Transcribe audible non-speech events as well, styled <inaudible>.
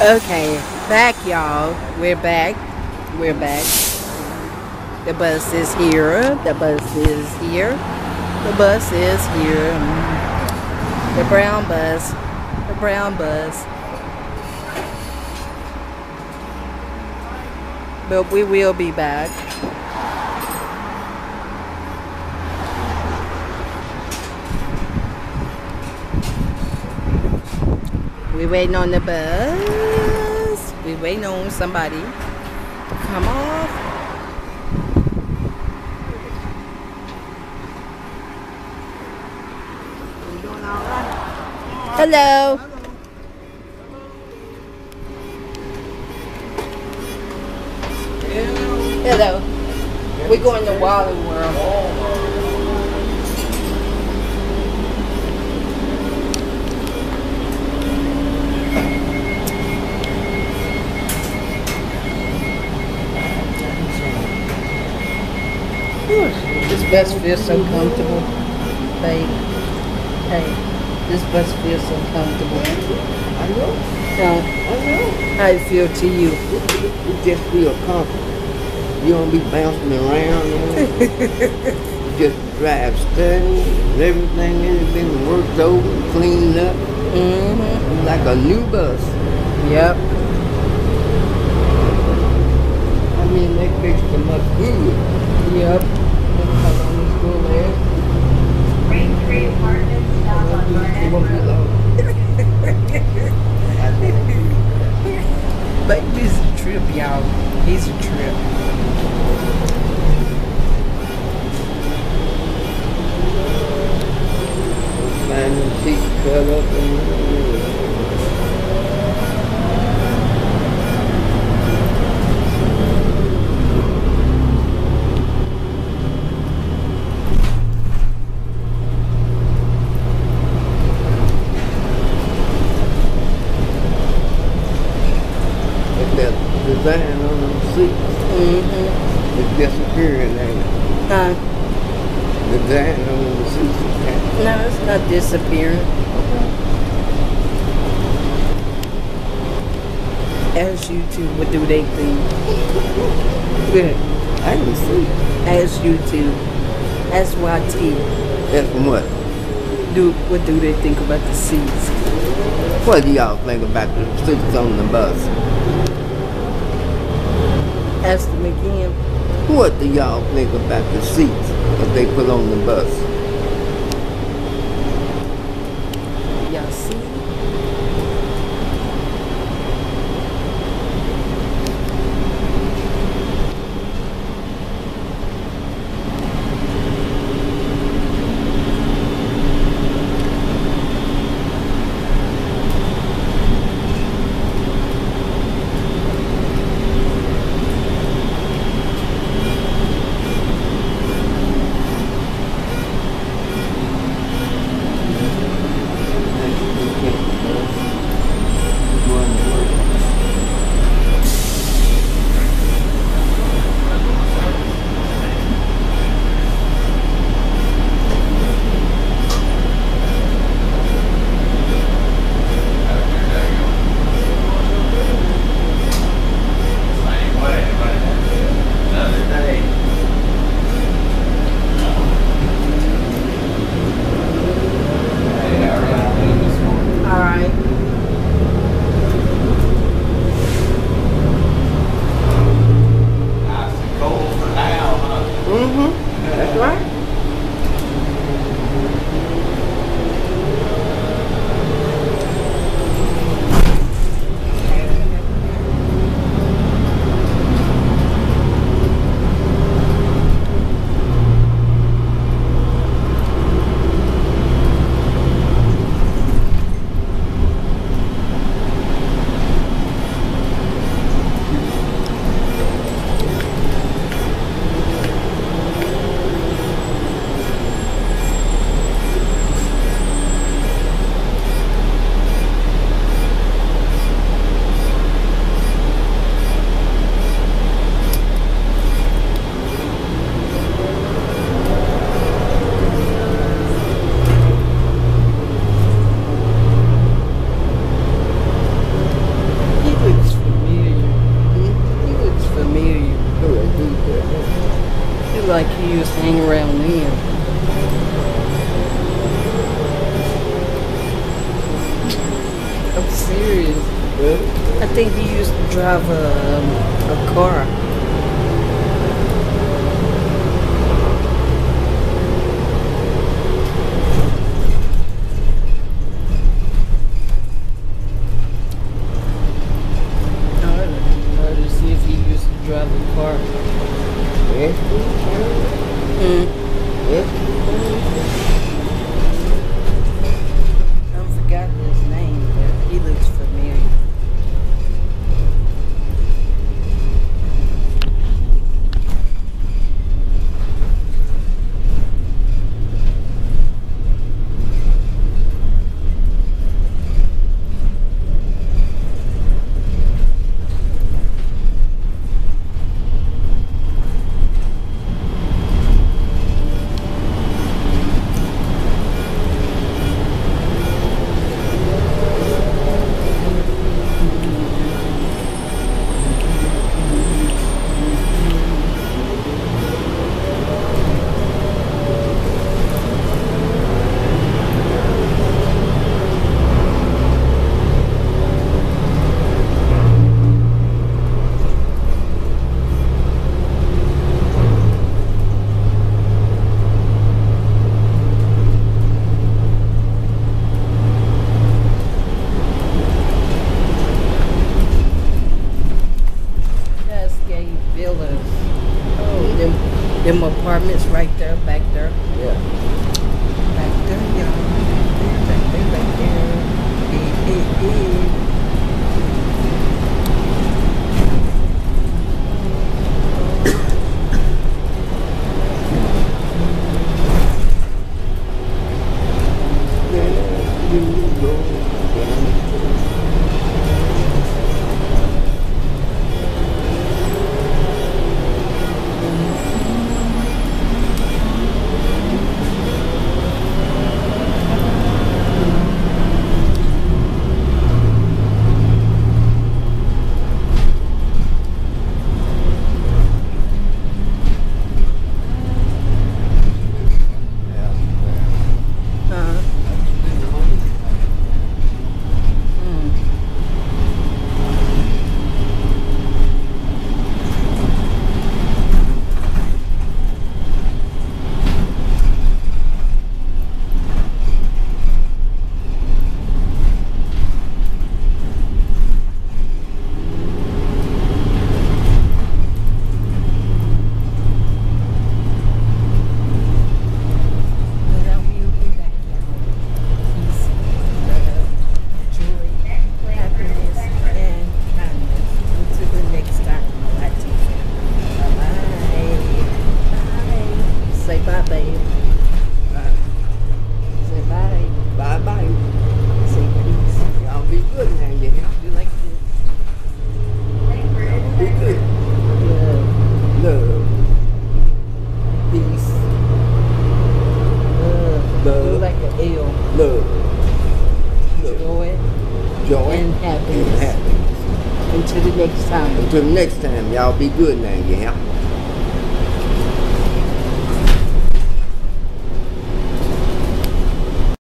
Okay, back y'all. We're back. We're back. The bus is here. The bus is here. The bus is here. The brown bus. The brown bus. But we will be back. We waiting on the bus. We waiting on somebody to come off. Hello. Hello. We're going to Wally World. This bus feels so comfortable, babe. Hey, this bus feels so comfortable. I know? I know. How it feel to you? You just feel comfortable. You don't be bouncing around. You <laughs> just drive steady. Everything has been worked over, cleaned up. Mm-hmm. Like a new bus. Yep. I mean, that makes so good. Yep. How long is school there? Braintree Apartments, stop on It Barnett won't be Road. long. I know. But he's a trip, y'all. He's a trip. Find the seat cut up and design on them seats. Mm-hmm. It's disappearing now. Huh? The design on them seats No, it's not disappearing. As you two would do they thing. Good. I can see. As you two. As YT. From what? Do what do they think about the seats? What do y'all think about the seats on the bus? Ask them again. What do y'all think about the seats that they put on the bus? Drive a car. Yes. Mm. Yes. Apartments right there, back there. Yeah. Back there, y'all. Back there, back there. Eh, eh, eh. Say bye. Bye bye. Say peace. Y'all be good you like this? Be good. Love, peace. Love. Love. Like L. Love. Joy and happiness. Until the next time. Until next time, y'all be good now, you?